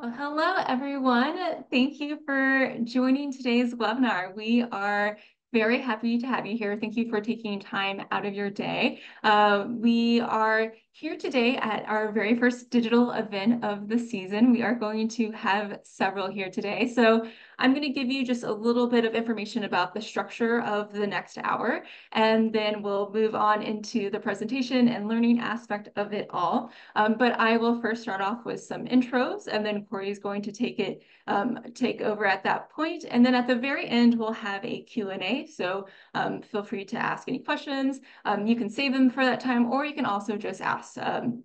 Well, hello, everyone. Thank you for joining today's webinar. We are very happy to have you here. Thank you for taking time out of your day. Uh, we are here today at our very first digital event of the season. We are going to have several here today. So I'm going to give you just a little bit of information about the structure of the next hour, and then we'll move on into the presentation and learning aspect of it all. Um, but I will first start off with some intros, and then Corey is going to take it um, take over at that point. And then at the very end, we'll have a Q&A. So um, feel free to ask any questions. Um, you can save them for that time, or you can also just ask um,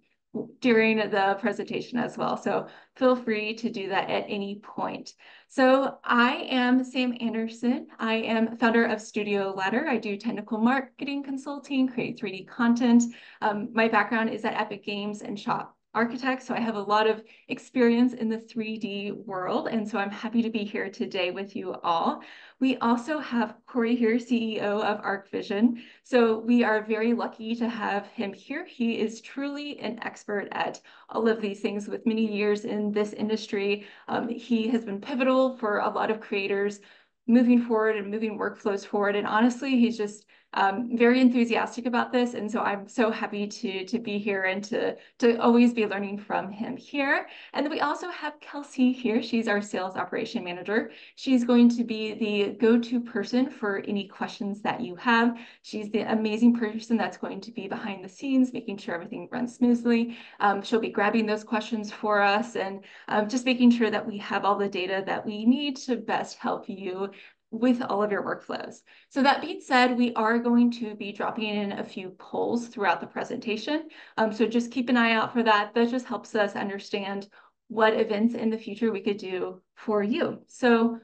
during the presentation as well. So feel free to do that at any point. So I am Sam Anderson. I am founder of Studio Ladder. I do technical marketing consulting, create 3D content. Um, my background is at Epic Games and Shop architect, so I have a lot of experience in the 3D world, and so I'm happy to be here today with you all. We also have Corey here, CEO of ArchVision. So we are very lucky to have him here. He is truly an expert at all of these things with many years in this industry. Um, he has been pivotal for a lot of creators moving forward and moving workflows forward. And honestly, he's just um, very enthusiastic about this. And so I'm so happy to, to be here and to, to always be learning from him here. And then we also have Kelsey here. She's our sales operation manager. She's going to be the go-to person for any questions that you have. She's the amazing person that's going to be behind the scenes, making sure everything runs smoothly. Um, she'll be grabbing those questions for us and um, just making sure that we have all the data that we need to best help you with all of your workflows. So that being said, we are going to be dropping in a few polls throughout the presentation. Um, so just keep an eye out for that. That just helps us understand what events in the future we could do for you. So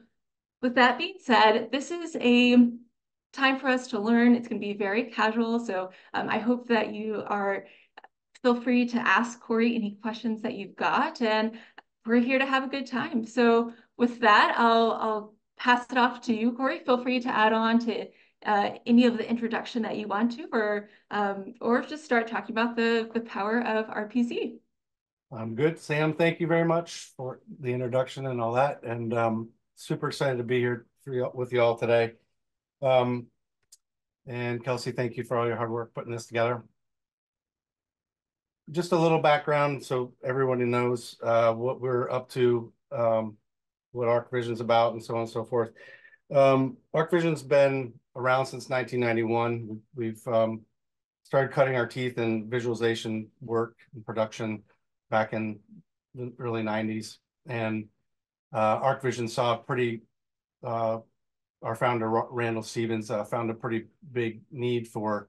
with that being said, this is a time for us to learn. It's going to be very casual. So um, I hope that you are feel free to ask Corey any questions that you've got and we're here to have a good time. So with that, I'll, I'll pass it off to you, Corey. Feel free to add on to uh, any of the introduction that you want to, or um, or just start talking about the, the power of RPC. I'm good. Sam, thank you very much for the introduction and all that. And um, super excited to be here with you all today. Um, and Kelsey, thank you for all your hard work putting this together. Just a little background so everybody knows uh, what we're up to um, what ArchVision's about and so on and so forth. Um, ArchVision's been around since 1991. We've um, started cutting our teeth in visualization work and production back in the early 90s. And uh, ArcVision saw pretty, uh, our founder, Randall Stevens, uh, found a pretty big need for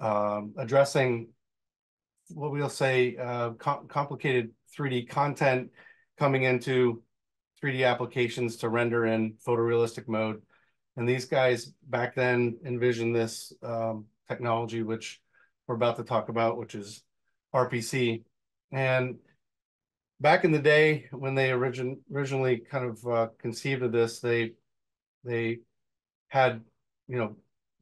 um, addressing what we'll say uh, com complicated 3D content coming into 3D applications to render in photorealistic mode. And these guys back then envisioned this um, technology, which we're about to talk about, which is RPC. And back in the day when they origin originally kind of uh, conceived of this, they they had, you know,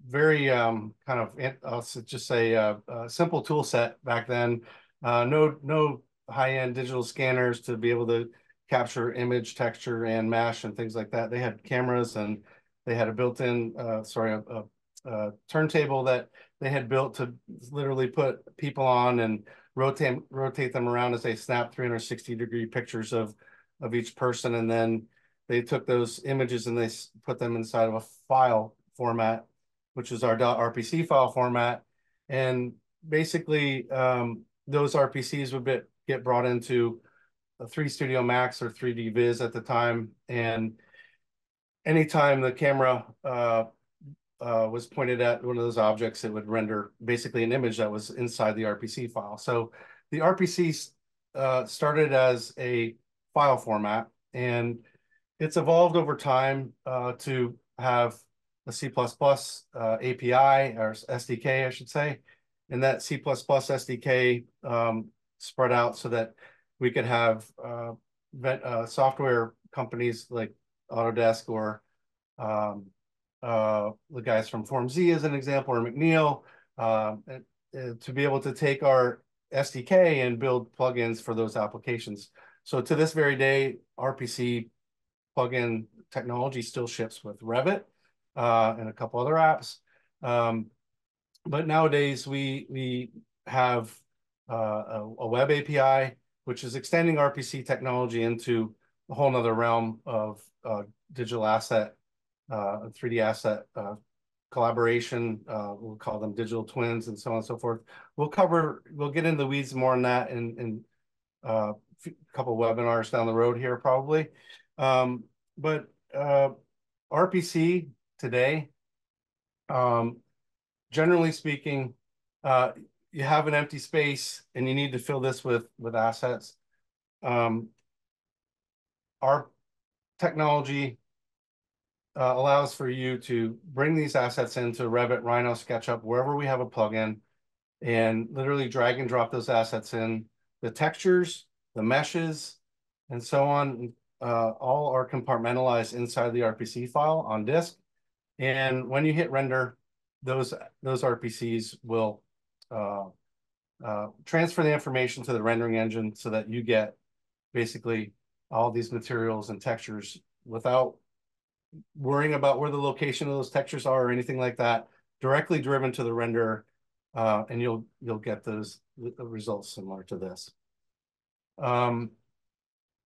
very um, kind of, I'll just say a, uh, a simple tool set back then. Uh, no, no high-end digital scanners to be able to capture image, texture, and mesh and things like that. They had cameras and they had a built-in, uh, sorry, a, a, a, turntable that they had built to literally put people on and rotate rotate them around as they snap 360 degree pictures of of each person, and then they took those images and they put them inside of a file format, which is our .rpc file format, and basically um, those RPCs would be, get brought into 3D Studio Max or 3D Viz at the time. And anytime the camera uh, uh, was pointed at one of those objects, it would render basically an image that was inside the RPC file. So the RPC uh, started as a file format and it's evolved over time uh, to have a C++ uh, API or SDK, I should say. And that C++ SDK um, spread out so that we could have uh, uh, software companies like Autodesk or um, uh, the guys from FormZ as an example, or McNeel, uh, to be able to take our SDK and build plugins for those applications. So to this very day, RPC plugin technology still ships with Revit uh, and a couple other apps. Um, but nowadays we we have uh, a, a, web API which is extending RPC technology into a whole nother realm of uh, digital asset, 3D uh, asset uh, collaboration. Uh, we'll call them digital twins and so on and so forth. We'll cover, we'll get into the weeds more on that in, in a couple webinars down the road here probably. Um, but RPC today, um, generally speaking, uh, you have an empty space and you need to fill this with with assets. Um, our technology uh, allows for you to bring these assets into Revit, Rhino, SketchUp, wherever we have a plugin, and literally drag and drop those assets in. The textures, the meshes, and so on, uh, all are compartmentalized inside the RPC file on disk. And when you hit render, those those RPCs will uh, uh, transfer the information to the rendering engine so that you get basically all these materials and textures without worrying about where the location of those textures are or anything like that, directly driven to the render, uh, and you'll you'll get those results similar to this. Um,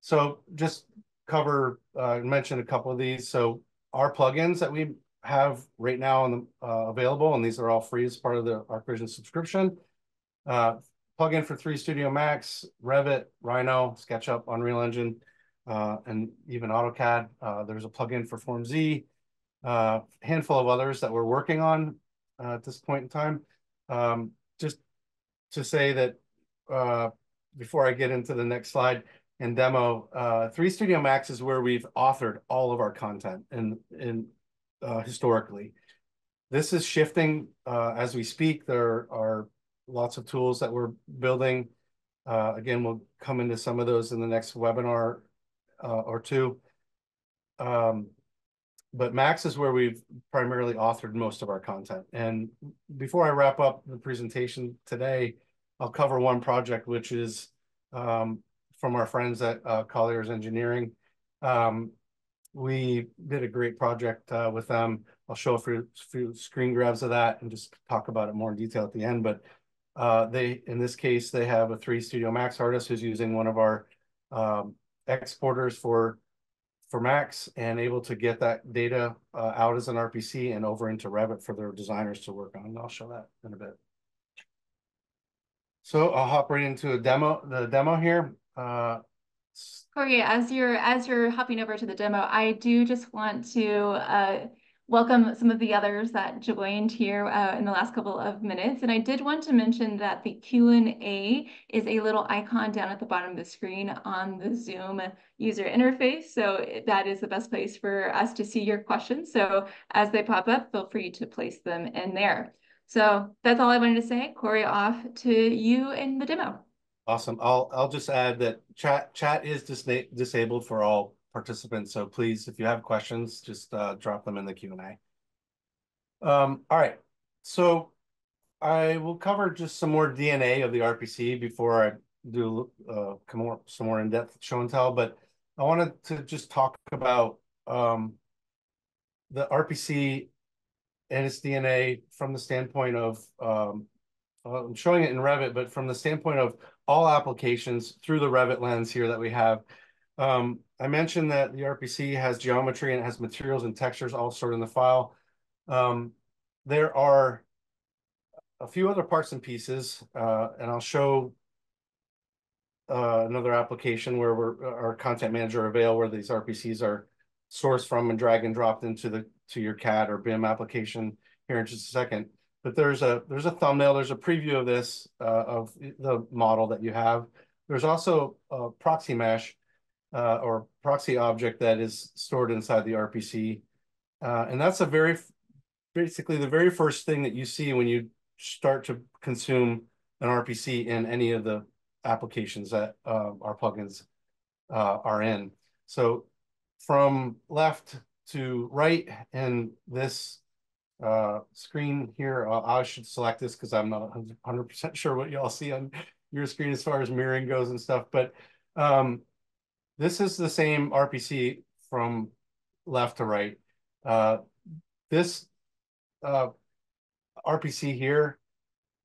so just cover, uh, mention a couple of these. So our plugins that we have right now on the, uh, available, and these are all free as part of the ArchVision subscription. Uh, plugin for 3D Studio Max, Revit, Rhino, SketchUp, Unreal Engine, uh, and even AutoCAD. Uh, there's a plugin for FormZ, a uh, handful of others that we're working on uh, at this point in time. Um, just to say that before I get into the next slide and demo, uh, 3D Studio Max is where we've authored all of our content and, and uh, historically. This is shifting uh, as we speak. There are lots of tools that we're building. Uh, again, we'll come into some of those in the next webinar uh, or two. Um, but Max is where we've primarily authored most of our content. And before I wrap up the presentation today, I'll cover one project, which is um, from our friends at uh, Colliers Engineering. Um, we did a great project uh, with them. I'll show a few, few, screen grabs of that and just talk about it more in detail at the end. But uh, they, in this case, they have a 3D Studio Max artist who's using one of our um, exporters for for Max and able to get that data uh, out as an RPC and over into Revit for their designers to work on. I'll show that in a bit. So I'll hop right into a demo, the demo here. Uh, Corey, as you're as you're hopping over to the demo, I do just want to uh, welcome some of the others that joined here uh, in the last couple of minutes. And I did want to mention that the Q&A is a little icon down at the bottom of the screen on the Zoom user interface. So that is the best place for us to see your questions. So as they pop up, feel free to place them in there. So that's all I wanted to say. Corey, off to you in the demo. Awesome. I'll I'll just add that chat chat is dis disabled for all participants. So please, if you have questions, just uh, drop them in the Q and A. Um, all right. So I will cover just some more DNA of the RPC before I do uh, more, some more in-depth show and tell. But I wanted to just talk about um, the RPC and its DNA from the standpoint of um, I'm showing it in Revit, but from the standpoint of all applications through the Revit lens here that we have. Um, I mentioned that the RPC has geometry and it has materials and textures all stored in the file. Um, there are a few other parts and pieces, uh, and I'll show uh, another application where we're our content manager Avail, where these RPCs are sourced from and drag and dropped into the to your CAD or BIM application here in just a second but there's a there's a thumbnail, there's a preview of this uh, of the model that you have. There's also a proxy mesh uh, or proxy object that is stored inside the RPC, uh, and that's a very basically the very first thing that you see when you start to consume an RPC in any of the applications that uh, our plugins uh, are in. So from left to right in this uh, screen here. Uh, I should select this because I'm not 100% sure what y'all see on your screen as far as mirroring goes and stuff. But um, this is the same RPC from left to right. Uh, this uh, RPC here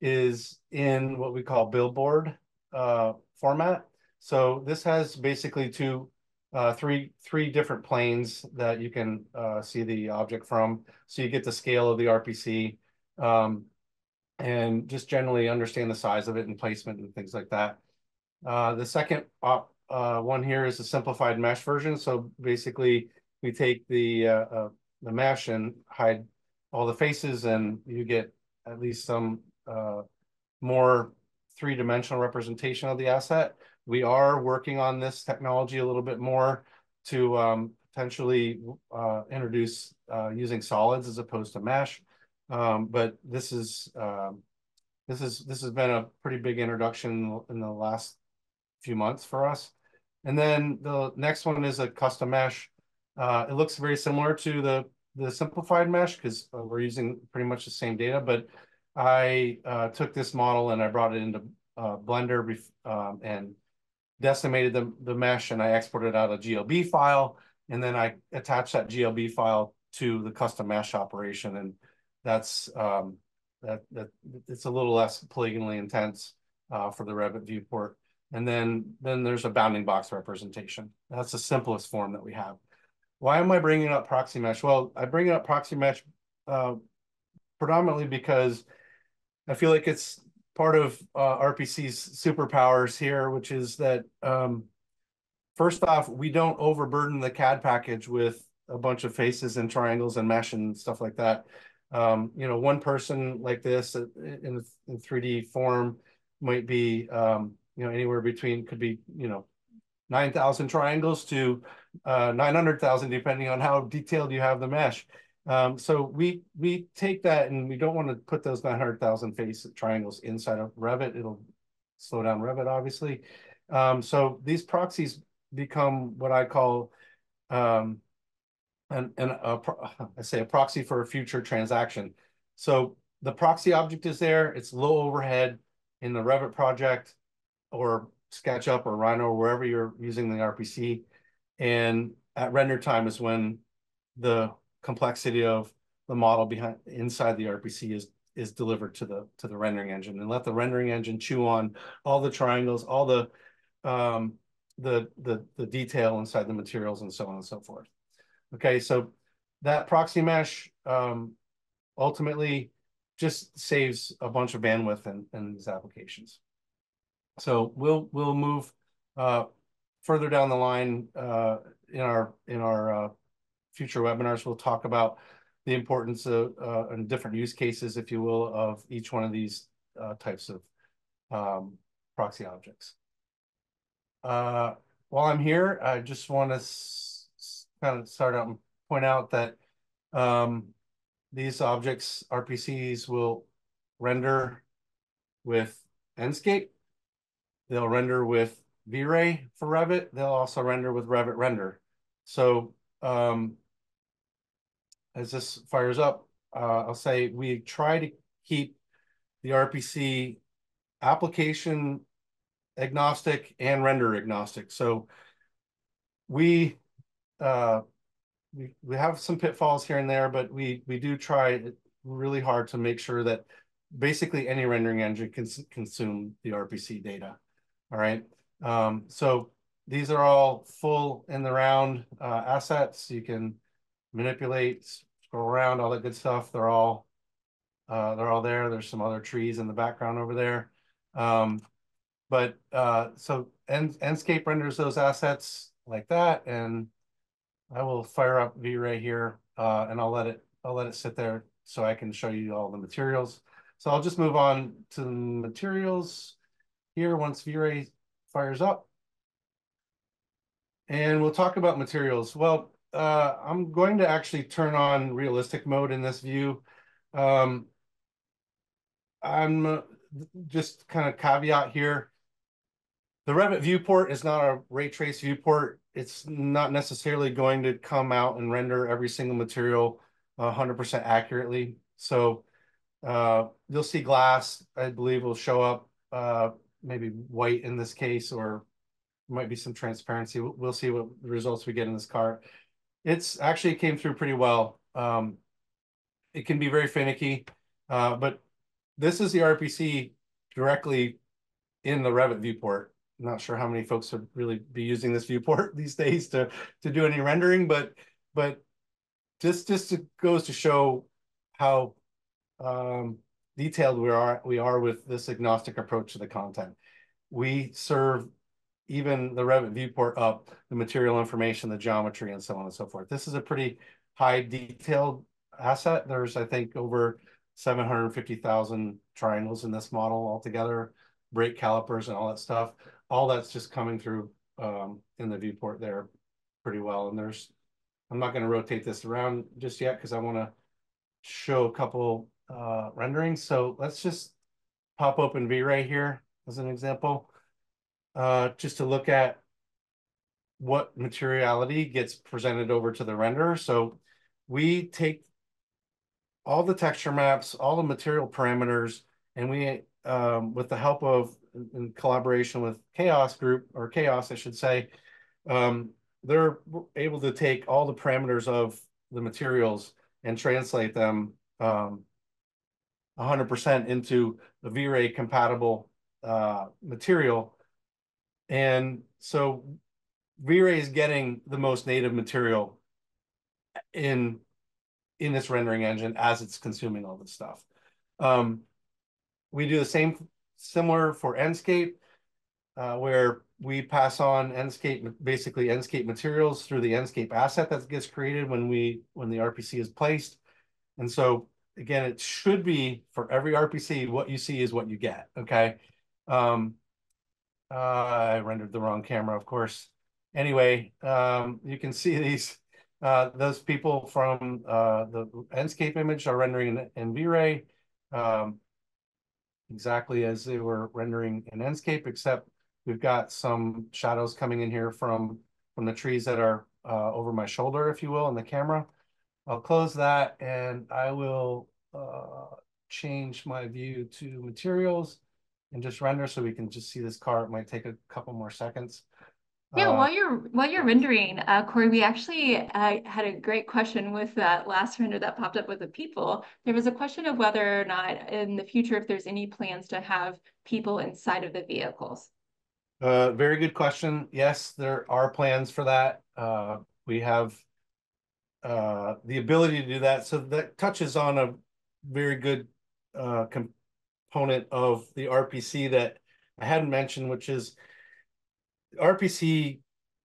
is in what we call billboard uh, format. So this has basically two, uh, three, three different planes that you can uh, see the object from. So you get the scale of the RPC um, and just generally understand the size of it and placement and things like that. Uh, the second op, uh, one here is a simplified mesh version. So basically we take the, uh, uh, the mesh and hide all the faces and you get at least some more three-dimensional representation of the asset. We are working on this technology a little bit more to um, potentially uh, introduce uh, using solids as opposed to mesh. Um, but this is um, this is this has been a pretty big introduction in the last few months for us. And then the next one is a custom mesh. Uh, it looks very similar to the the simplified mesh because uh, we're using pretty much the same data, but I uh, took this model and I brought it into uh, Blender um, and decimated the, the mesh and I exported out a GLB file. And then I attached that GLB file to the custom mesh operation. And that's, um, that, that it's a little less polygonally intense uh, for the Revit viewport. And then, then there's a bounding box representation. That's the simplest form that we have. Why am I bringing up proxy mesh? Well, I bring up proxy mesh uh, predominantly because I feel like it's part of uh, RPC's superpowers here, which is that um, first off, we don't overburden the CAD package with a bunch of faces and triangles and mesh and stuff like that. Um, you know, one person like this uh, in, in 3D form might be, um, you know, anywhere between could be, you know, 9,000 triangles to uh, 900,000, depending on how detailed you have the mesh. Um, so we we take that and we don't want to put those 900,000 face triangles inside of Revit. It'll slow down Revit, obviously. Um, so these proxies become what I call um, an, an a, I say a proxy for a future transaction. So the proxy object is there. It's low overhead in the Revit project or SketchUp or Rhino or wherever you're using the RPC. And at render time is when the complexity of the model behind inside the RPC is is delivered to the to the rendering engine and let the rendering engine chew on all the triangles, all the um, the the the detail inside the materials and so on and so forth. Okay, so that proxy mesh um, ultimately just saves a bunch of bandwidth in, in these applications. So we'll we'll move uh, further down the line uh, in our in our uh, future webinars, we'll talk about the importance of uh, and different use cases, if you will, of each one of these uh, types of um, proxy objects. Uh, while I'm here, I just want to kind of start out and point out that um, these objects, RPCs, will render with Enscape. They'll render with V-Ray for Revit. They'll also render with Revit Render. So um, as this fires up, uh, I'll say we try to keep the RPC application agnostic and render agnostic. So we uh, we we have some pitfalls here and there, but we we do try really hard to make sure that basically any rendering engine can consume the RPC data. All right. Um, so these are all full in the round uh, assets. You can manipulate, scroll around, all that good stuff. They're all uh, they're all there. There's some other trees in the background over there. Um, but uh, so Enscape renders those assets like that, and I will fire up V-Ray here, uh, and I'll let it I'll let it sit there so I can show you all the materials. So I'll just move on to the materials here once V-Ray fires up. And we'll talk about materials. Well, uh, I'm going to actually turn on realistic mode in this view. Um, I'm uh, just kind of caveat here. The Revit viewport is not a ray trace viewport. It's not necessarily going to come out and render every single material 100% accurately. So uh, you'll see glass, I believe, will show up uh, maybe white in this case or might be some transparency. We'll, see what the results we get in this car. It's actually came through pretty well. Um, it can be very finicky, uh, but this is the RPC directly in the Revit viewport. Not sure how many folks would really be using this viewport these days to to do any rendering, but but just just goes to show how um, detailed we are we are with this agnostic approach to the content. We serve even the Revit viewport up the material information, the geometry, and so on and so forth. This is a pretty high detailed asset. There's, I think, over 750,000 triangles in this model altogether, brake calipers and all that stuff. All that's just coming through um, in the viewport there pretty well. And there's, I'm not going to rotate this around just yet because I want to show a couple uh, renderings. So let's just pop open V-Ray here as an example, uh, just to look at what materiality gets presented over to the renderer. So we take all the texture maps, all the material parameters, and we, um, with the help of, in collaboration with Chaos Group, or Chaos, I should say, um, they're able to take all the parameters of the materials and translate them um, 100% into a V-Ray compatible uh, material. And so V-Ray is getting the most native material in in this rendering engine as it's consuming all this stuff. Um, we do the same, similar for Enscape, uh, where we pass on Enscape, basically Enscape materials through the Enscape asset that gets created when we when the RPC is placed. And so again, it should be for every RPC, what you see is what you get, okay? Um, uh, I rendered the wrong camera, of course. Anyway, um, you can see these, uh, those people from uh, the Enscape image are rendering in, in V-Ray um, exactly as they were rendering in Enscape, except we've got some shadows coming in here from, from the trees that are uh, over my shoulder, if you will, in the camera. I'll close that and I will uh, change my view to materials and just render so we can just see this car. It might take a couple more seconds. Yeah, uh, while you're while you're rendering, uh, Corey, we actually uh, had a great question with that last render that popped up with the people. There was a question of whether or not in the future, if there's any plans to have people inside of the vehicles. Uh, very good question. Yes, there are plans for that. Uh, we have uh, the ability to do that. So that touches on a very good uh, component of the RPC that I hadn't mentioned, which is RPC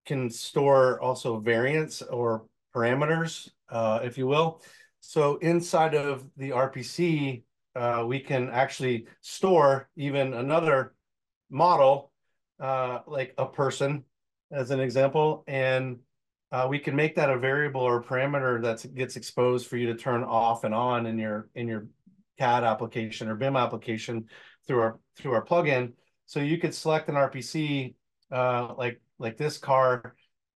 can store also variants or parameters, uh, if you will. So inside of the RPC, uh, we can actually store even another model, uh, like a person, as an example, and uh, we can make that a variable or a parameter that gets exposed for you to turn off and on in your in your CAD application or BIM application through our through our plugin. So you could select an RPC uh, like like this car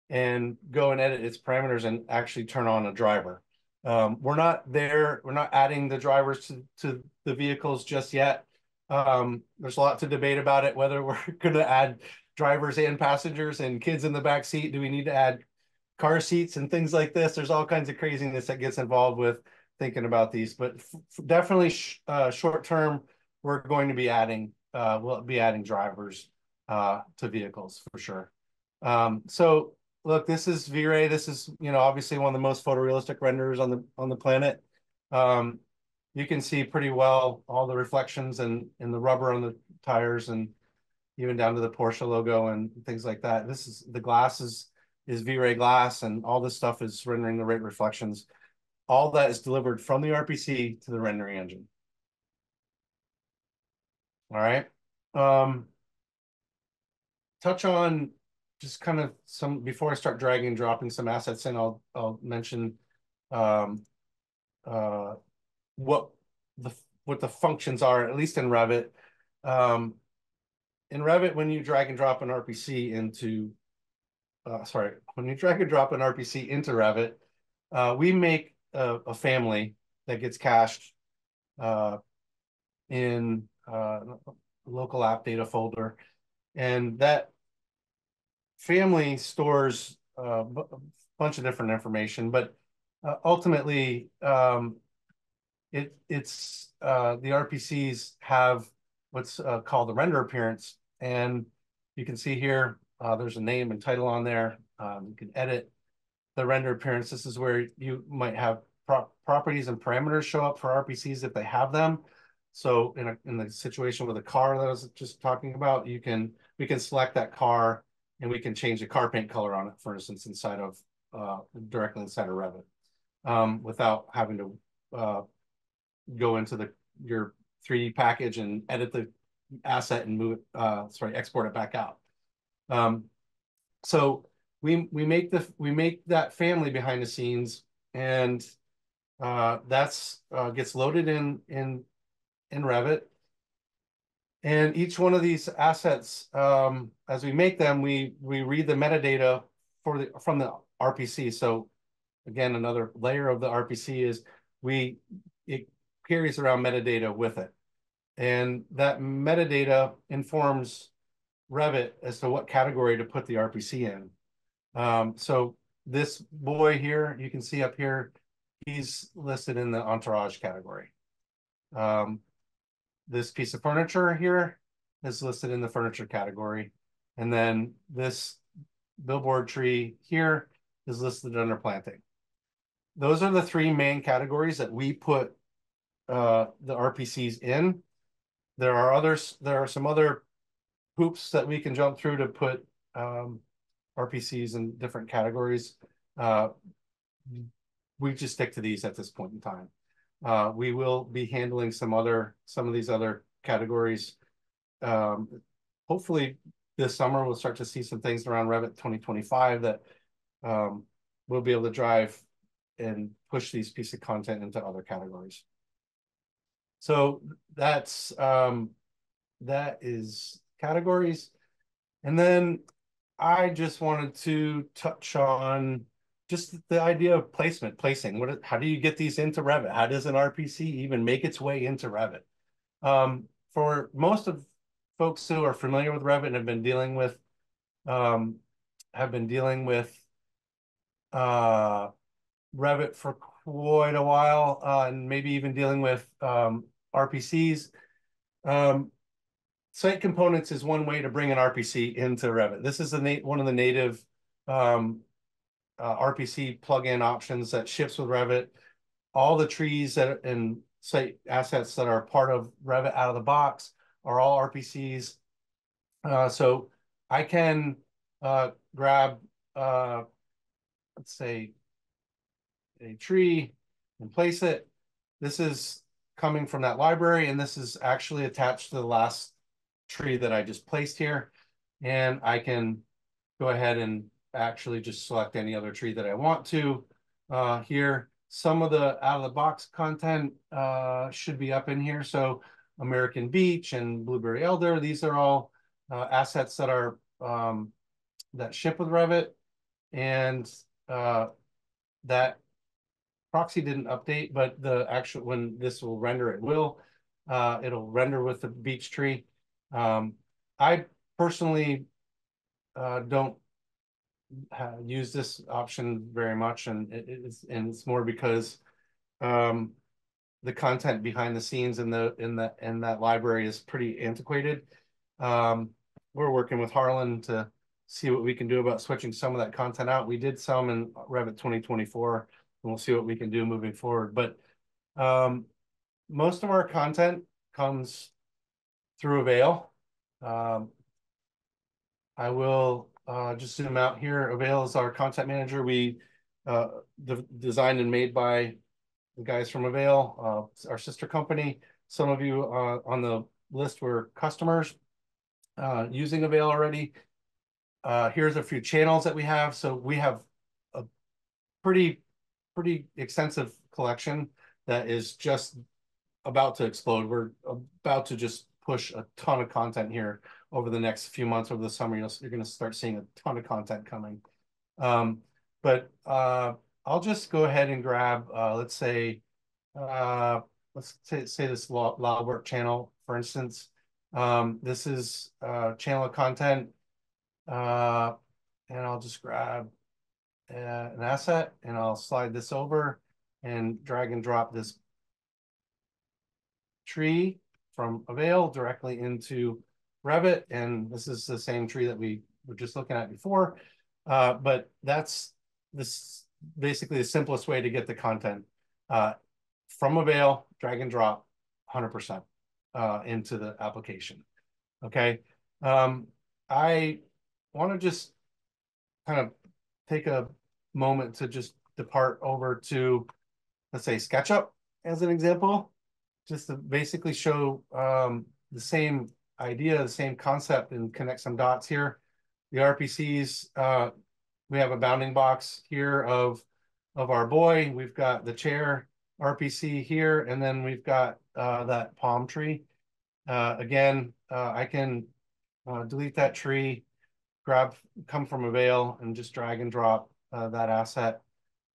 and go and edit its parameters and actually turn on a driver. Um, we're not there. We're not adding the drivers to, to the vehicles just yet. Um, there's a lot to debate about it, whether we're going to add drivers and passengers and kids in the back seat. Do we need to add car seats and things like this. There's all kinds of craziness that gets involved with thinking about these, but definitely sh uh, short term, we're going to be adding, uh, we'll be adding drivers uh, to vehicles for sure. Um, so look, this is V-Ray. This is, you know, obviously one of the most photorealistic renders on the on the planet. Um, you can see pretty well all the reflections and, and the rubber on the tires and even down to the Porsche logo and things like that. This is the glass is is V-Ray glass and all this stuff is rendering the right reflections. All that is delivered from the RPC to the rendering engine. All right. Um, touch on just kind of some, before I start dragging and dropping some assets in, I'll, I'll mention um, uh, what the, what the functions are, at least in Revit. Um, in Revit, when you drag and drop an RPC into uh, sorry, when you drag and drop an RPC into Revit, uh, we make a, a, family that gets cached uh, in uh, local app data folder. And that family stores uh, a bunch of different information, but uh, ultimately, um, it it's uh, the RPCs have what's uh, called the render appearance, and you can see here uh, there's a name and title on there. Um, you can edit the render appearance. This is where you might have pro properties and parameters show up for RPCs if they have them. So in a in the situation with a car that I was just talking about, you can we can select that car and we can change the car paint color on it, for instance, inside of uh, directly inside of Revit, um, without having to uh, go into the your 3D package and edit the asset and move it, uh, sorry, export it back out. Um, so we we make the we make that family behind the scenes, and uh, that's uh, gets loaded in in in Revit. And each one of these assets, um, as we make them, we we read the metadata for the from the RPC. So again, another layer of the RPC is we it carries around metadata with it. And that metadata informs Revit as to what category to put the RPC in. Um, so this boy here, you can see up here, he's listed in the entourage category. Um, this piece of furniture here is listed in the furniture category. And then this billboard tree here is listed under planting. Those are the three main categories that we put uh, the RPCs in. There are others, there are some other hoops that we can jump through to put um, RPCs in different categories. Uh, we just stick to these at this point in time. Uh, we will be handling some other, some of these other categories. Um, hopefully this summer we'll start to see some things around Revit 2025 that um, we'll be able to drive and push these pieces of content into other categories. So that's um, that is categories. And then I just wanted to touch on just the idea of placement, placing. What? How do you get these into Revit? How does an RPC even make its way into Revit? Um, for most of folks who are familiar with Revit and have been dealing with, um, have been dealing with uh, Revit for quite a while, uh, and maybe even dealing with um, RPCs. Um, site components is one way to bring an RPC into Revit. This is one of the native um, uh, RPC plugin options that ships with Revit. All the trees that and site assets that are part of Revit out of the box are all RPCs. Uh, so I can uh, grab, uh, let's say, a tree and place it. This is coming from that library, and this is actually attached to the last tree that I just placed here. And I can go ahead and actually just select any other tree that I want to uh, here. Some of the out of the box content uh, should be up in here. So American Beech and Blueberry Elder, these are all uh, assets that are um, that ship with Revit. And uh, that proxy didn't update, but the actual, when this will render, it will. Uh, it'll render with the beech tree. Um, I personally uh, don't use this option very much, and it, it's and it's more because um, the content behind the scenes in the in the in that library is pretty antiquated. Um, we're working with Harlan to see what we can do about switching some of that content out. We did some in Revit 2024 and we'll see what we can do moving forward. But um, most of our content comes through Avail. Um, I will uh, just zoom out here. Avail is our content manager. We uh, designed and made by the guys from Avail, uh, our sister company. Some of you uh, on the list were customers uh, using Avail already. Uh, here's a few channels that we have. So we have a pretty pretty extensive collection that is just about to explode. We're about to just push a ton of content here over the next few months over the summer. You'll, you're going to start seeing a ton of content coming. Um, but uh, I'll just go ahead and grab, uh, let's say, uh, let's say, say this log work channel, for instance. Um, this is a channel of content. Uh, and I'll just grab uh, an asset and I'll slide this over and drag and drop this tree from Avail directly into Revit. And this is the same tree that we were just looking at before. Uh, but that's this basically the simplest way to get the content uh, from Avail, drag and drop 100% uh, into the application. Okay. Um, I want to just kind of take a moment to just depart over to, let's say, SketchUp as an example, just to basically show um, the same idea, the same concept and connect some dots here. The RPCs, uh, we have a bounding box here of, of our boy. We've got the chair RPC here, and then we've got uh, that palm tree. Uh, again, uh, I can uh, delete that tree, grab, come from Avail and just drag and drop uh, that asset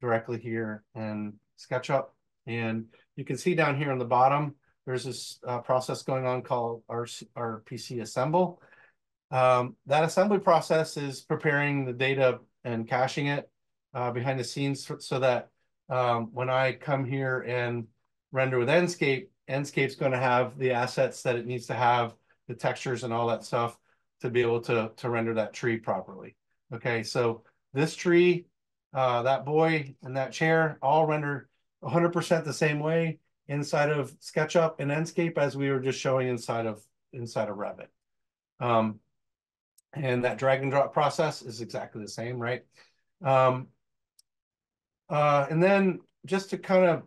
directly here in SketchUp. And you can see down here on the bottom, there's this uh, process going on called our, RPC assemble. Um, that assembly process is preparing the data and caching it uh, behind the scenes so, so that um, when I come here and render with Enscape, Enscape's going to have the assets that it needs to have, the textures and all that stuff to be able to, to render that tree properly. Okay, so this tree, uh, that boy, and that chair all render 100% the same way inside of SketchUp and Enscape as we were just showing inside of inside of Revit. Um, and that drag and drop process is exactly the same, right? Um, uh, and then just to kind of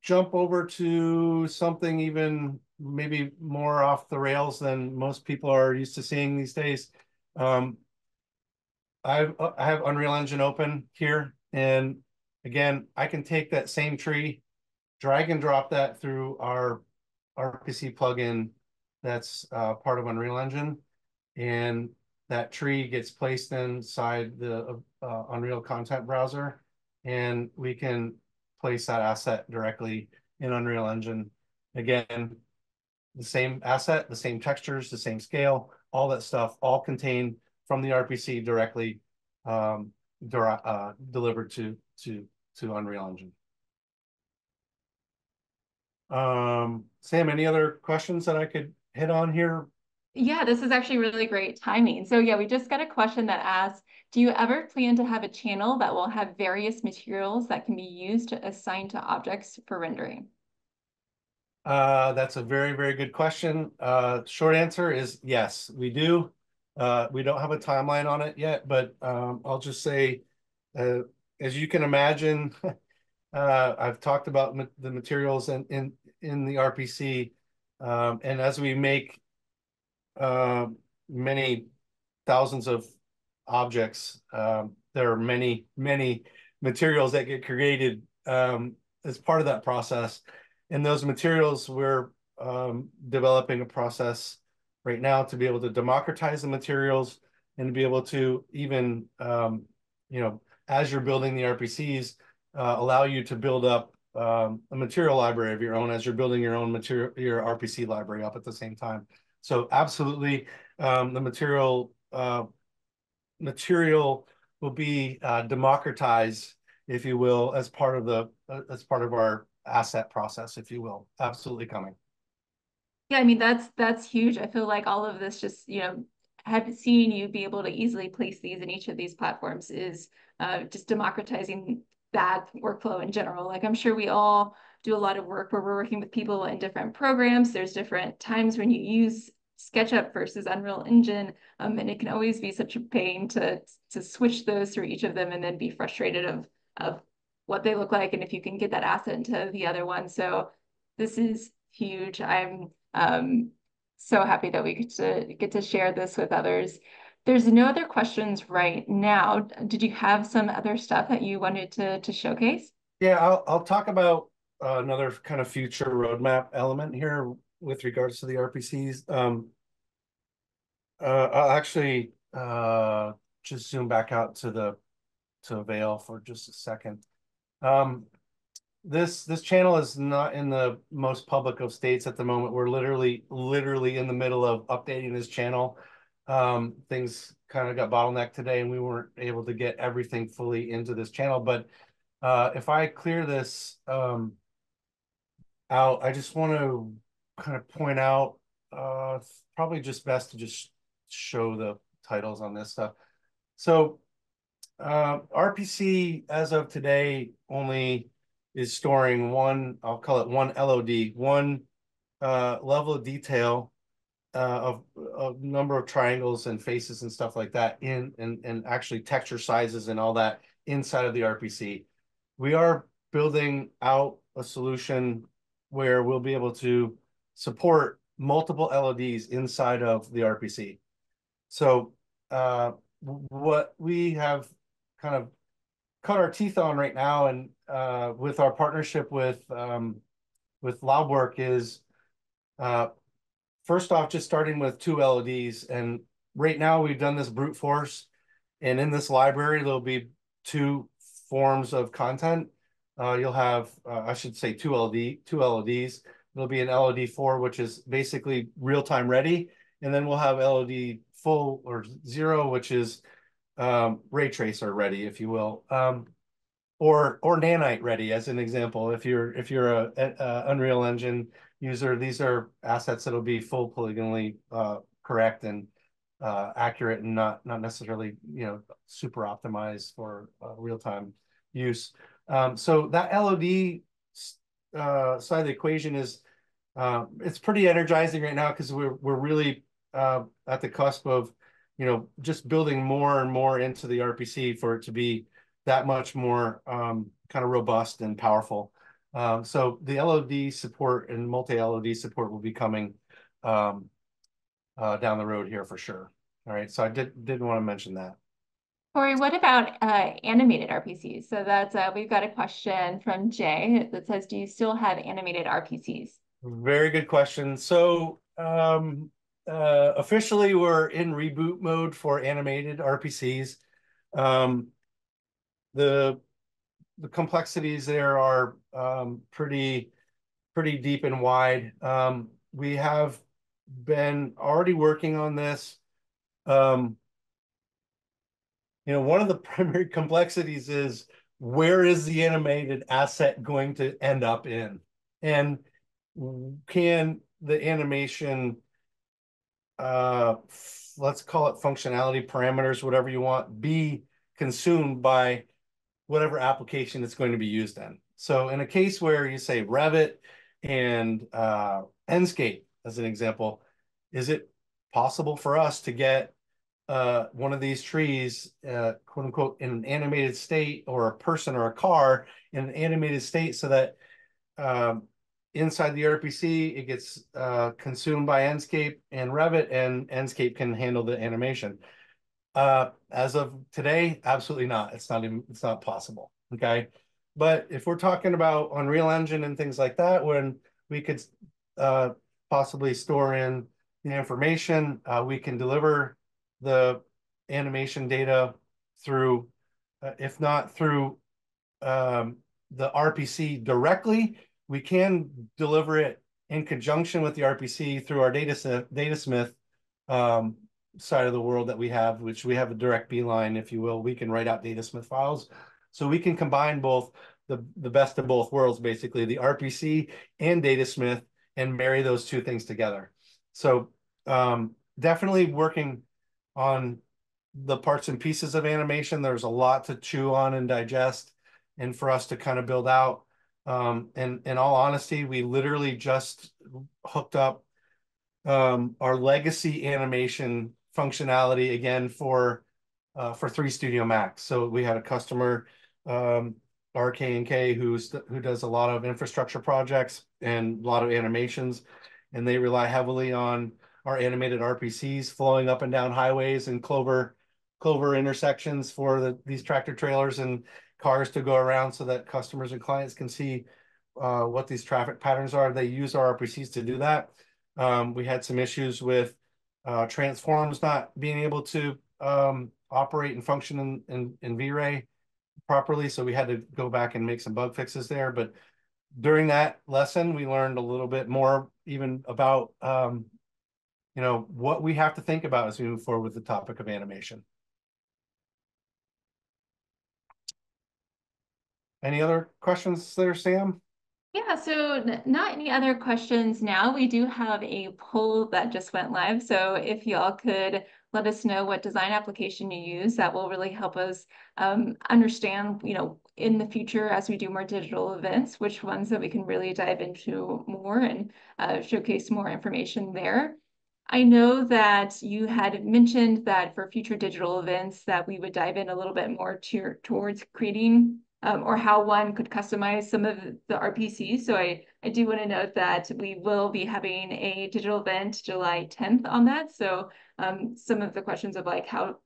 jump over to something even maybe more off the rails than most people are used to seeing these days. Um, I've, I have Unreal Engine open here. And again, I can take that same tree, drag and drop that through our RPC plugin that's uh, part of Unreal Engine. And that tree gets placed inside the uh, Unreal Content Browser and we can place that asset directly in Unreal Engine. Again, the same asset, the same textures, the same scale, all that stuff, all contained from the RPC directly um, uh, delivered to to to Unreal Engine. Um, Sam, any other questions that I could hit on here? Yeah, this is actually really great timing. So yeah, we just got a question that asks, do you ever plan to have a channel that will have various materials that can be used to assign to objects for rendering? Uh, that's a very, very good question. Uh, short answer is yes, we do. Uh, we don't have a timeline on it yet, but um, I'll just say, uh, as you can imagine, uh, I've talked about ma the materials in, in, in the RPC. Um, and as we make uh, many thousands of objects. Um, there are many, many materials that get created um, as part of that process. And those materials, we're um, developing a process right now to be able to democratize the materials and to be able to even, um, you know, as you're building the RPCs, uh, allow you to build up um, a material library of your own as you're building your own material, your RPC library up at the same time. So absolutely, um, the material uh, material will be uh, democratized, if you will, as part of the uh, as part of our asset process, if you will. Absolutely coming. Yeah, I mean that's that's huge. I feel like all of this just you know have seen you be able to easily place these in each of these platforms is uh, just democratizing that workflow in general. Like I'm sure we all do a lot of work where we're working with people in different programs. There's different times when you use SketchUp versus Unreal Engine, um, and it can always be such a pain to to switch those through each of them and then be frustrated of of what they look like and if you can get that asset into the other one. So this is huge. I'm um, so happy that we get to get to share this with others. There's no other questions right now. Did you have some other stuff that you wanted to to showcase? Yeah, I'll I'll talk about uh, another kind of future roadmap element here with regards to the RPCs. Um, uh, I'll actually uh, just zoom back out to the to Avail for just a second. Um, this this channel is not in the most public of states at the moment. We're literally literally in the middle of updating this channel. Um, things kind of got bottlenecked today and we weren't able to get everything fully into this channel. But uh, if I clear this um, out, I just want to kind of point out, uh, probably just best to just show the titles on this stuff. So uh, RPC as of today only is storing one, I'll call it one LOD, one uh, level of detail uh, of a number of triangles and faces and stuff like that in and, and actually texture sizes and all that inside of the RPC. We are building out a solution where we'll be able to support multiple LODs inside of the RPC. So uh, what we have kind of cut our teeth on right now and uh, with our partnership with um, with LabWork is uh, first off, just starting with two LODs. And right now we've done this brute force. And in this library, there'll be two forms of content. Uh, you'll have, uh, I should say, two LD, two LODs. There'll be an LOD four, which is basically real-time ready. And then we'll have LOD full or zero, which is um, ray tracer ready, if you will. Um, or or nanite ready as an example if you're if you're a, a, unreal engine user these are assets that'll be full polygonally uh, correct and uh, accurate and not not necessarily you know super optimized for uh, real-time use um, so that lod uh, side of the equation is uh, it's pretty energizing right now because we're we're really uh, at the cusp of you know just building more and more into the rpc for it to be that much more um, kind of robust and powerful. Um, so the LOD support and multi-LOD support will be coming um, uh, down the road here for sure. All right, so I did did want to mention that. Corey, what about uh, animated RPCs? So that's uh, we've got a question from Jay that says, "Do you still have animated RPCs?" Very good question. So um, uh, officially, we're in reboot mode for animated RPCs. Um, the the complexities there are um, pretty pretty deep and wide. Um, we have been already working on this. Um, you know, one of the primary complexities is where is the animated asset going to end up in? And can the animation, uh, let's call it functionality parameters, whatever you want, be consumed by whatever application it's going to be used in. So in a case where you say Revit and uh, Enscape, as an example, is it possible for us to get uh, one of these trees, uh, quote unquote, in an animated state or a person or a car in an animated state so that um, inside the RPC, it gets uh, consumed by Enscape and Revit and Enscape can handle the animation. Uh, as of today, absolutely not. It's not even, it's not possible. Okay. But if we're talking about Unreal Engine and things like that, when we could uh, possibly store in the information, uh, we can deliver the animation data through, uh, if not through um, the RPC directly, we can deliver it in conjunction with the RPC through our data, Datasmith um, side of the world that we have, which we have a direct beeline, if you will, we can write out Datasmith files. So we can combine both the, the best of both worlds, basically the RPC and Datasmith and marry those two things together. So um, definitely working on the parts and pieces of animation. There's a lot to chew on and digest and for us to kind of build out. Um, and in all honesty, we literally just hooked up um, our legacy animation functionality again for uh, for Three Studio Max. So we had a customer, um, RK&K, who's who does a lot of infrastructure projects and a lot of animations, and they rely heavily on our animated RPCs flowing up and down highways and clover clover intersections for the, these tractor trailers and cars to go around so that customers and clients can see uh, what these traffic patterns are. They use our RPCs to do that. Um, we had some issues with uh, transforms not being able to um, operate and function in, in, in V-Ray properly. So we had to go back and make some bug fixes there. But during that lesson, we learned a little bit more even about um, you know, what we have to think about as we move forward with the topic of animation. Any other questions there, Sam? Yeah, so not any other questions now. We do have a poll that just went live. So if y'all could let us know what design application you use, that will really help us um, understand, you know, in the future as we do more digital events, which ones that we can really dive into more and uh, showcase more information there. I know that you had mentioned that for future digital events that we would dive in a little bit more to, towards creating um, or how one could customize some of the RPCs. So I, I do want to note that we will be having a digital event July 10th on that. So um, some of the questions of like how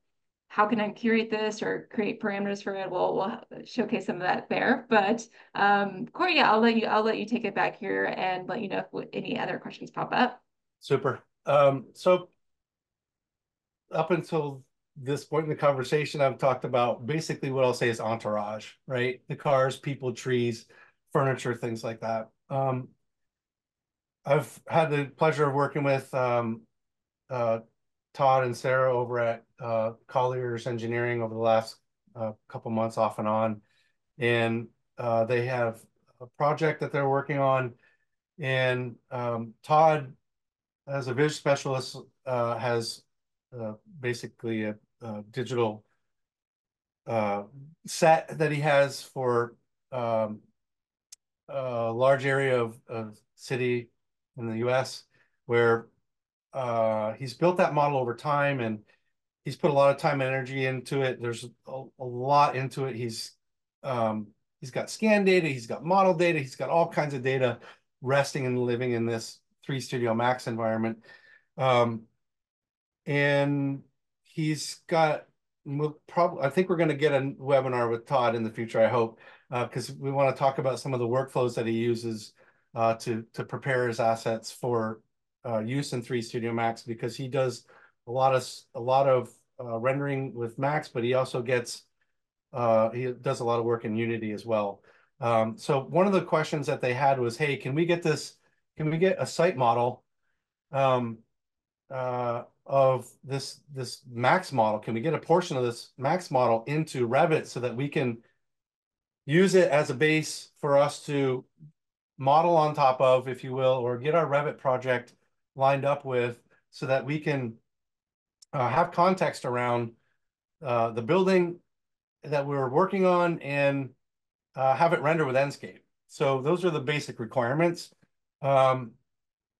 how can I curate this or create parameters for it? We'll, we'll showcase some of that there. But um, Corey, yeah, I'll let you I'll let you take it back here and let you know if any other questions pop up. Super. Um, so up until this point in the conversation, I've talked about basically what I'll say is entourage, right? The cars, people, trees, furniture, things like that. Um, I've had the pleasure of working with um, uh, Todd and Sarah over at uh, Colliers Engineering over the last uh, couple months off and on. And uh, they have a project that they're working on. And um, Todd, as a visual specialist, uh, has uh, basically a uh, digital uh, set that he has for um, a large area of, of city in the U.S. where uh, he's built that model over time and he's put a lot of time and energy into it. There's a, a lot into it. He's um, he's got scan data, he's got model data, he's got all kinds of data resting and living in this three Studio Max environment. Um, and he's got we'll probably I think we're going to get a webinar with Todd in the future. I hope because uh, we want to talk about some of the workflows that he uses uh, to to prepare his assets for uh, use in Three Studio Max because he does a lot of a lot of uh, rendering with Max, but he also gets uh, he does a lot of work in Unity as well. Um, so one of the questions that they had was, hey, can we get this? Can we get a site model? Um, uh, of this this max model? Can we get a portion of this max model into Revit so that we can use it as a base for us to model on top of, if you will, or get our Revit project lined up with so that we can uh, have context around uh, the building that we're working on and uh, have it render with Enscape. So those are the basic requirements. Um,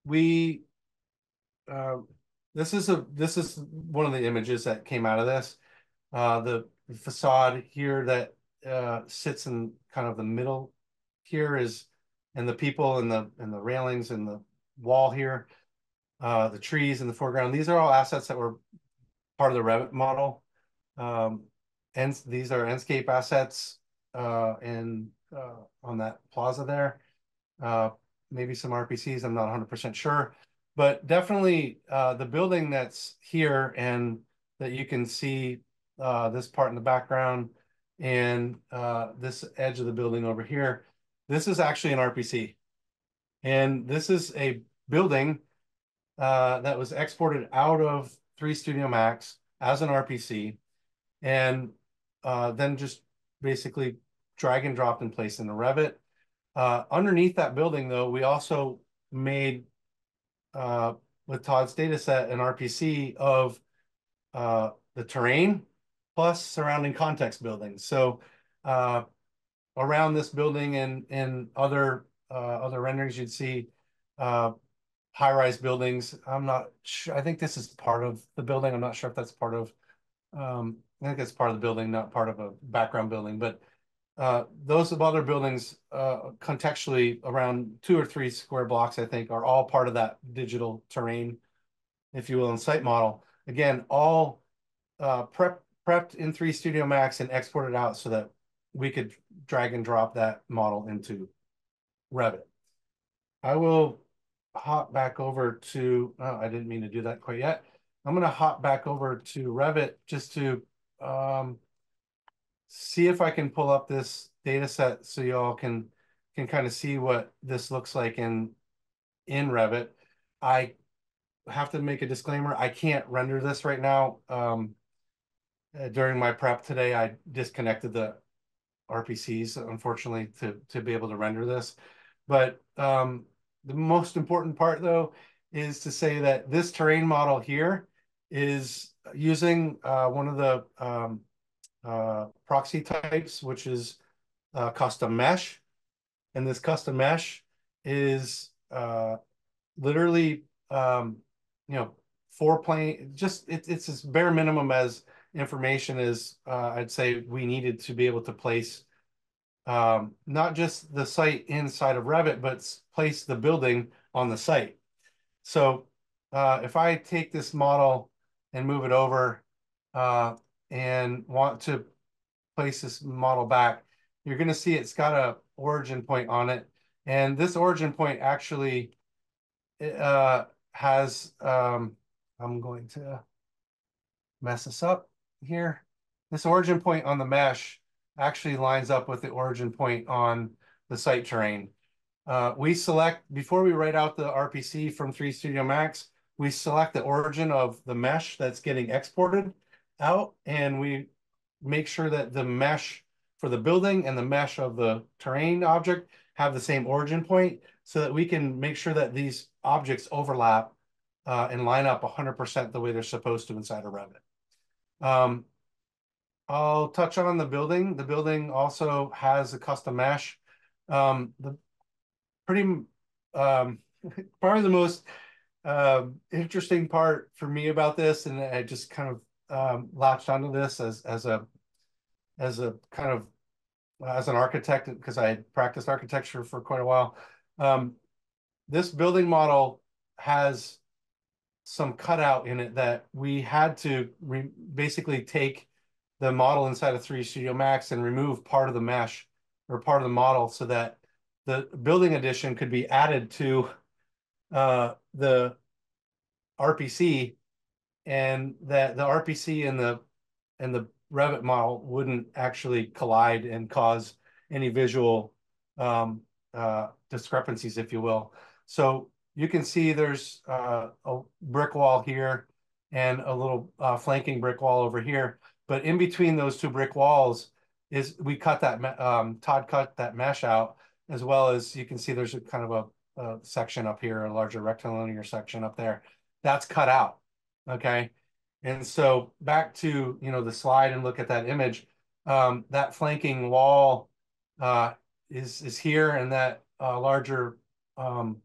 we uh, this is a this is one of the images that came out of this. Uh, the facade here that uh, sits in kind of the middle here is, and the people and the and the railings and the wall here, uh, the trees in the foreground. These are all assets that were part of the Revit model. Um, and these are Enscape assets uh, in uh, on that plaza there. Uh, maybe some RPCs. I'm not 100% sure but definitely uh, the building that's here and that you can see uh, this part in the background and uh, this edge of the building over here, this is actually an RPC. And this is a building uh, that was exported out of 3 Studio Max as an RPC and uh, then just basically drag and drop in place in the Revit. Uh, underneath that building, though, we also made uh, with Todd's data set and RPC of uh, the terrain plus surrounding context buildings. So uh, around this building and, and other uh, other renderings, you'd see uh, high-rise buildings. I'm not sure. I think this is part of the building. I'm not sure if that's part of, um, I think it's part of the building, not part of a background building, but uh, those of other buildings uh, contextually around two or three square blocks, I think, are all part of that digital terrain, if you will, and site model. Again, all uh, prep, prepped in 3 Studio Max and exported out so that we could drag and drop that model into Revit. I will hop back over to, oh, I didn't mean to do that quite yet. I'm going to hop back over to Revit just to um, see if I can pull up this data set so y'all can can kind of see what this looks like in in Revit. I have to make a disclaimer. I can't render this right now. Um, uh, during my prep today, I disconnected the RPCs, unfortunately, to, to be able to render this. But um, the most important part, though, is to say that this terrain model here is using uh, one of the um, uh, proxy types, which is uh, custom mesh. And this custom mesh is uh, literally, um, you know, four plane, just it, it's as bare minimum as information as uh, I'd say we needed to be able to place um, not just the site inside of Revit, but place the building on the site. So if I take this model and move it over uh, and want to place this model back, you're going to see it's got a origin point on it. And this origin point actually uh, has, um, I'm going to mess this up here. This origin point on the mesh actually lines up with the origin point on the site terrain. Uh, we select, before we write out the RPC from 3 Studio Max, we select the origin of the mesh that's getting exported out, and we make sure that the mesh for the building and the mesh of the terrain object have the same origin point so that we can make sure that these objects overlap uh, and line up 100% the way they're supposed to inside of Revit. Um, I'll touch on the building. The building also has a custom mesh. Um, the pretty um, probably the most uh, interesting part for me about this, and I just kind of um, latched onto this as as a as a kind of as an architect because I had practiced architecture for quite a while. Um, this building model has some cutout in it that we had to basically take the model inside of 3 Studio Max and remove part of the mesh or part of the model so that the building addition could be added to uh, the RPC and that the RPC and the and the Revit model wouldn't actually collide and cause any visual um, uh, discrepancies, if you will. So you can see there's uh, a brick wall here and a little uh, flanking brick wall over here. But in between those two brick walls is we cut that, um, Todd cut that mesh out, as well as you can see there's a kind of a, a section up here, a larger rectilinear section up there. That's cut out, okay? And so back to, you know, the slide and look at that image, um, that flanking wall uh, is, is here and that uh, larger um,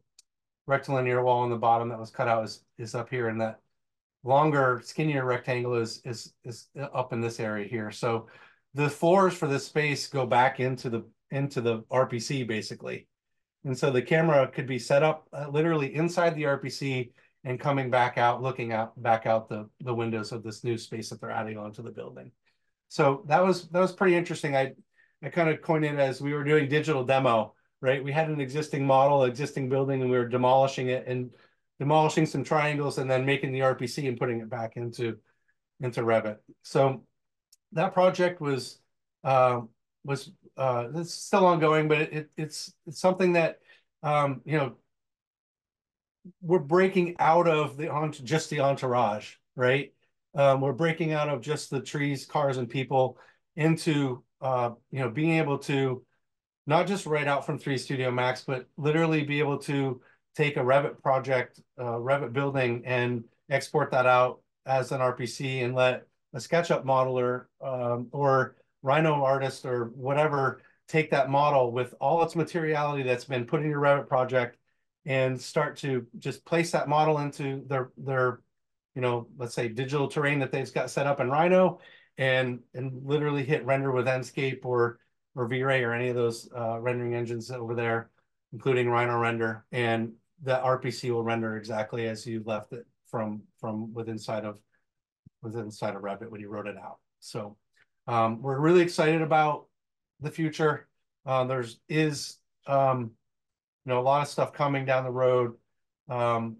rectilinear wall on the bottom that was cut out is, is up here and that longer, skinnier rectangle is, is, is up in this area here. So the floors for this space go back into the, into the RPC basically. And so the camera could be set up uh, literally inside the RPC and coming back out, looking out back out the, the windows of this new space that they're adding onto the building. So that was that was pretty interesting. I I kind of coined it as we were doing digital demo, right? We had an existing model, existing building, and we were demolishing it and demolishing some triangles and then making the RPC and putting it back into, into Revit. So that project was, uh, was uh, it's still ongoing, but it, it, it's, it's something that, um, you know, we're breaking out of the just the entourage, right? Um, we're breaking out of just the trees, cars, and people into uh, you know being able to not just write out from 3 Studio Max, but literally be able to take a Revit project, uh, Revit building, and export that out as an RPC and let a SketchUp modeler um, or Rhino artist or whatever take that model with all its materiality that's been put in your Revit project and start to just place that model into their their you know let's say digital terrain that they've got set up in Rhino and and literally hit render with Enscape or or V-Ray or any of those uh, rendering engines over there, including Rhino Render, and the RPC will render exactly as you left it from from within inside of within inside of Revit when you wrote it out. So um, we're really excited about the future. Uh, there's is um, you know a lot of stuff coming down the road, um,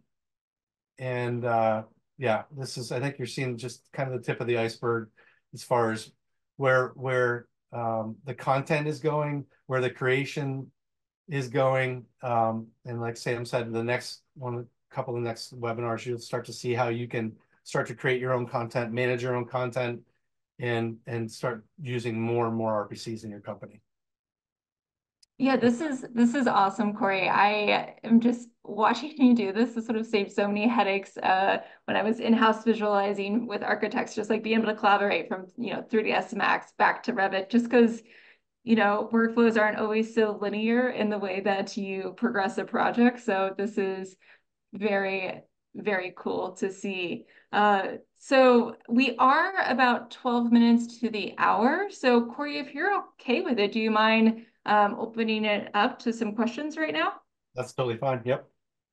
and uh, yeah, this is I think you're seeing just kind of the tip of the iceberg as far as where where um, the content is going, where the creation is going. Um, and like Sam said, the next one couple of next webinars, you'll start to see how you can start to create your own content, manage your own content, and and start using more and more RPCs in your company. Yeah, this is this is awesome, Corey. I am just watching you do this. This sort of saved so many headaches uh, when I was in-house visualizing with architects, just like being able to collaborate from you know 3ds Max back to Revit, just because you know workflows aren't always so linear in the way that you progress a project. So this is very very cool to see. Uh, so we are about 12 minutes to the hour. So Corey, if you're okay with it, do you mind um, opening it up to some questions right now? That's totally fine. Yep.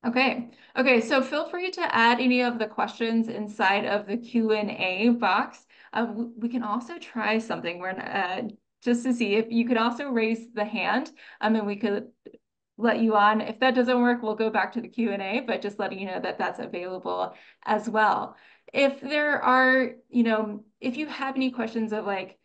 Okay. Okay. So feel free to add any of the questions inside of the Q&A box. Uh, we can also try something where uh, just to see if you could also raise the hand um, and we could let you on. If that doesn't work, we'll go back to the Q&A, but just letting you know that that's available as well. If there are, you know, if you have any questions of like,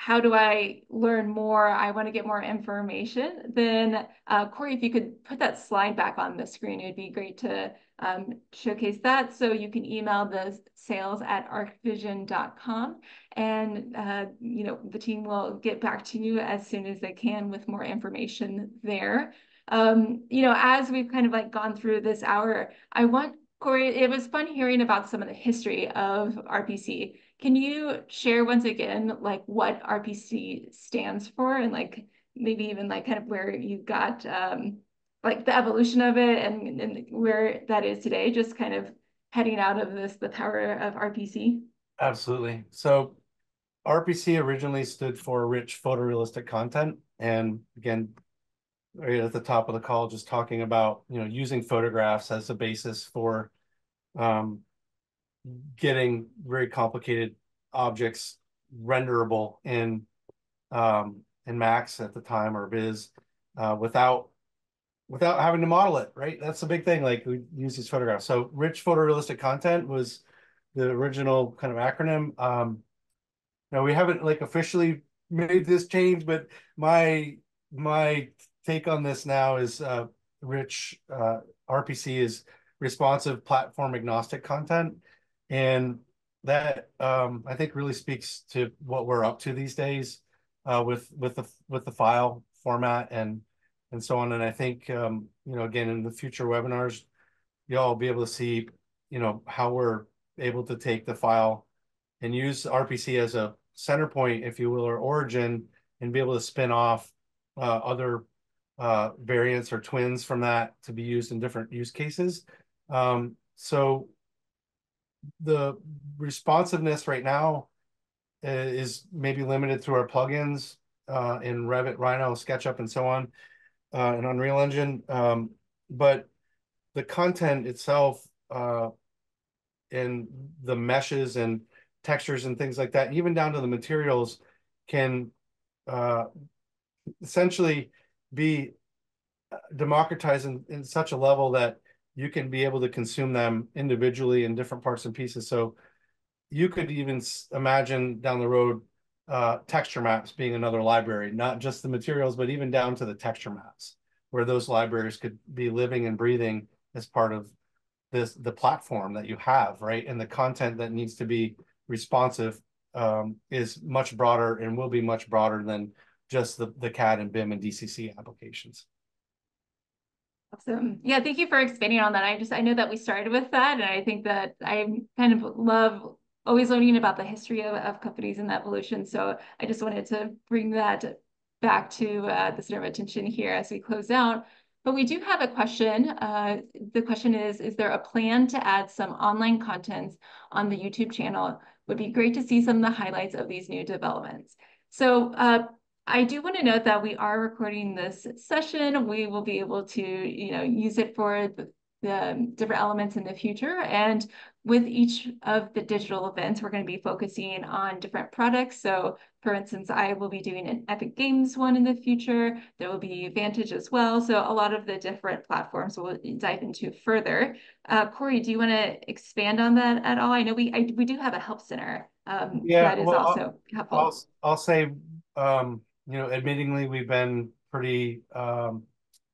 how do I learn more? I want to get more information. Then, uh, Corey, if you could put that slide back on the screen, it'd be great to um, showcase that. So you can email the sales at archvision.com and, uh, you know, the team will get back to you as soon as they can with more information there. Um, you know, as we've kind of like gone through this hour, I want Corey, it was fun hearing about some of the history of RPC. Can you share once again, like what RPC stands for and like maybe even like kind of where you got um, like the evolution of it and, and where that is today, just kind of heading out of this, the power of RPC? Absolutely. So RPC originally stood for rich photorealistic content. And again, right at the top of the call, just talking about, you know, using photographs as a basis for um, getting very complicated objects renderable in um, in Max at the time or Viz uh, without without having to model it. Right, that's the big thing. Like we use these photographs. So rich photorealistic content was the original kind of acronym. Um, now we haven't like officially made this change, but my my take on this now is uh, rich uh, RPC is responsive platform agnostic content. And that um, I think really speaks to what we're up to these days uh, with with the with the file format and and so on. And I think um, you know again in the future webinars, y'all will be able to see you know how we're able to take the file and use RPC as a center point, if you will, or origin, and be able to spin off uh, other uh, variants or twins from that to be used in different use cases. Um, so the responsiveness right now uh, is maybe limited through our plugins uh, in Revit, Rhino, SketchUp, and so on, uh, and Unreal Engine. Um, but the content itself uh, and the meshes and textures and things like that, even down to the materials, can uh, essentially be democratized in, in such a level that you can be able to consume them individually in different parts and pieces. So you could even imagine down the road uh, texture maps being another library, not just the materials, but even down to the texture maps, where those libraries could be living and breathing as part of this the platform that you have, right? And the content that needs to be responsive um, is much broader and will be much broader than just the, the CAD and BIM and DCC applications. Awesome. Yeah, thank you for expanding on that. I just I know that we started with that, and I think that I kind of love always learning about the history of, of companies and evolution. So I just wanted to bring that back to uh, the center of attention here as we close out. But we do have a question. Uh, the question is, is there a plan to add some online contents on the YouTube channel? Would be great to see some of the highlights of these new developments. So uh, I do want to note that we are recording this session. We will be able to, you know, use it for the, the different elements in the future. And with each of the digital events, we're going to be focusing on different products. So for instance, I will be doing an Epic Games one in the future. There will be Vantage as well. So a lot of the different platforms we'll dive into further. Uh, Corey, do you want to expand on that at all? I know we I, we do have a help center um, yeah, that is well, also I'll, helpful. I'll, I'll say um, you know, admittingly, we've been pretty um,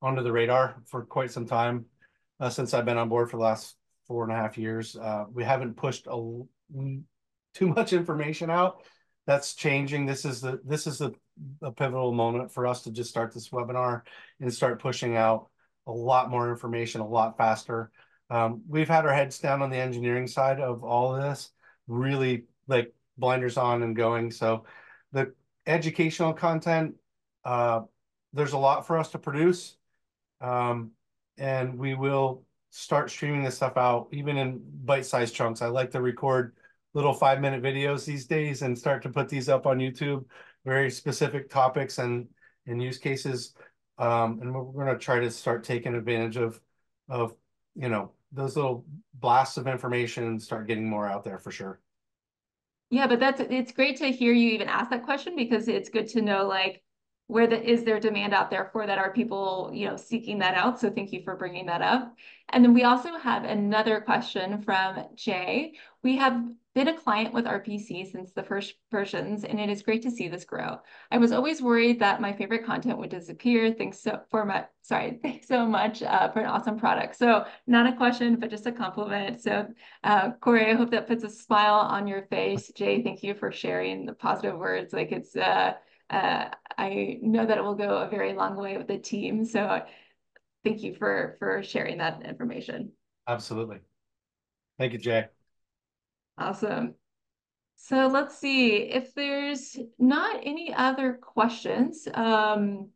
under the radar for quite some time. uh, since I've been on board for the last four and a half years. Uh, we haven't pushed a, too much information out. That's changing. This is the this is the a pivotal moment for us to just start this webinar and start pushing out a lot more information a lot faster. Um, we've had our heads down on the engineering side of all of this, really like blinders on and going. So the educational content, uh, there's a lot for us to produce. Um, and we will start streaming this stuff out even in bite-sized chunks. I like to record little five minute videos these days and start to put these up on YouTube, very specific topics and, and use cases. Um, and we're going to try to start taking advantage of, of, you know, those little blasts of information and start getting more out there for sure. Yeah, but that's it's great to hear you even ask that question because it's good to know like where the is there demand out there for that? Are people you know seeking that out? So thank you for bringing that up. And then we also have another question from jay we have been a client with RPC since the first versions, and it is great to see this grow. I was always worried that my favorite content would disappear. Thanks so for my sorry, thanks so much uh, for an awesome product. So not a question, but just a compliment. So uh, Corey, I hope that puts a smile on your face. Jay, thank you for sharing the positive words. Like it's, uh, uh, I know that it will go a very long way with the team. So thank you for for sharing that information. Absolutely. Thank you, Jay. Awesome. So let's see if there's not any other questions. Um,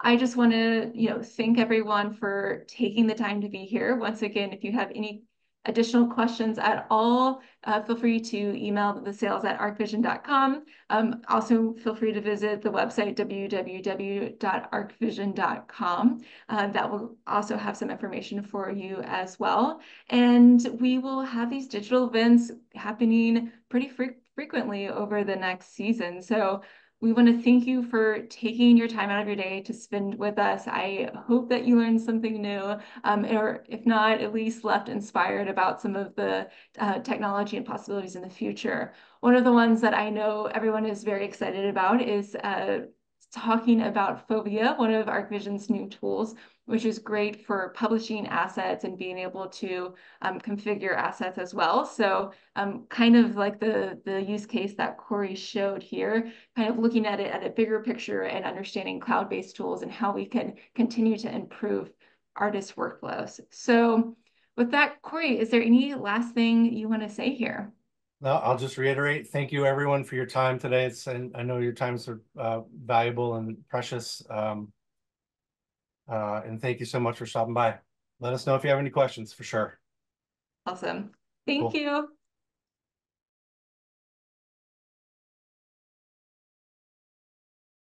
I just want to, you know, thank everyone for taking the time to be here. Once again, if you have any additional questions at all, uh, feel free to email the sales at archvision.com. Um, also, feel free to visit the website www.archvision.com. Uh, that will also have some information for you as well. And we will have these digital events happening pretty fre frequently over the next season. So we want to thank you for taking your time out of your day to spend with us. I hope that you learned something new, um, or if not, at least left inspired about some of the uh, technology and possibilities in the future. One of the ones that I know everyone is very excited about is uh, talking about Fovea, one of ArchVision's new tools, which is great for publishing assets and being able to um, configure assets as well. So um, kind of like the, the use case that Corey showed here, kind of looking at it at a bigger picture and understanding cloud-based tools and how we can continue to improve artist workflows. So with that, Corey, is there any last thing you want to say here? No, I'll just reiterate, thank you everyone for your time today. It's, and I know your times are uh, valuable and precious. Um, uh, and thank you so much for stopping by. Let us know if you have any questions for sure. Awesome. Thank cool. you.